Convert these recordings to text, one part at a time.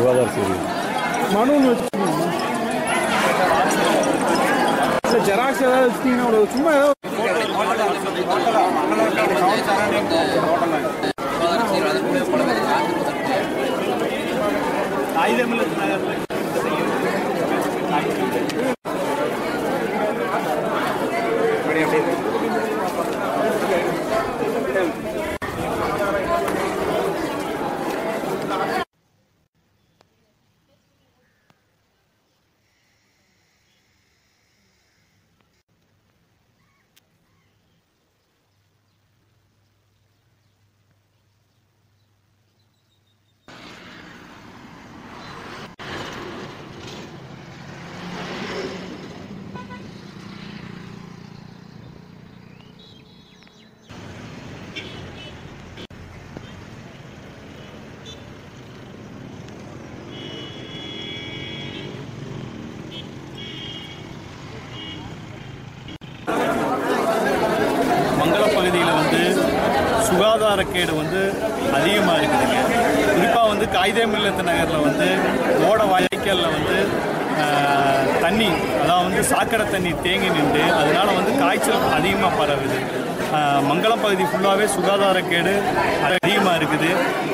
சுகாதார சேவை மனுன்னு வச்சுக்கோங்க. இல்லை ஜெராக்ஸ் ஏதாவது வச்சுட்டீங்கன்னா ஒரு சும்மா ஏதோ மங்கள பகுதியில் வந்து சுகாதாரக்கேடு வந்து அதிகமாக இருக்குதுங்க. குறிப்பாக வந்து காய்தே மில்லத்து நகரில் வந்து ஓட வாய்க்காலில் வந்து தண்ணி அதான் வந்து சாக்கடை தண்ணி தேங்கி நின்று அதனால வந்து காய்ச்சல் அதிகமாக பரவுது. மங்களம் பகுதி ஃபுல்லாகவே சுகாதாரக்கேடு அதிகமாக இருக்குது.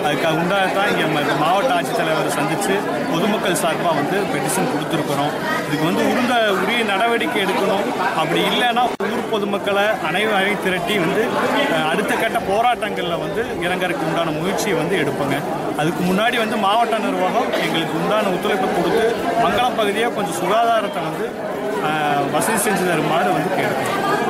அதுக்கு உண்டாக தான் இங்கே மாவட்ட ஆட்சித்தலைவரை சந்தித்து பொதுமக்கள் சார்பாக வந்து பெட்டிஷன் கொடுத்துருக்குறோம். இதுக்கு வந்து உருந்த உரிய நடவடிக்கை எடுக்கணும். அப்படி இல்லைன்னா ஊர் பொதுமக்களை அனைவரையும் திரட்டி வந்து அடுத்த கட்ட போராட்டங்களில் வந்து இறங்கறதுக்கு உண்டான முயற்சியை வந்து எடுப்பாங்க. அதுக்கு முன்னாடி வந்து மாவட்ட நிர்வாகம் எங்களுக்கு உண்டான ஒத்துழைப்பை கொடுத்து மங்களம் பகுதியை கொஞ்சம் சுகாதாரத்தை வந்து வசதி செஞ்சு தருமாறு வந்து கேட்குறோம்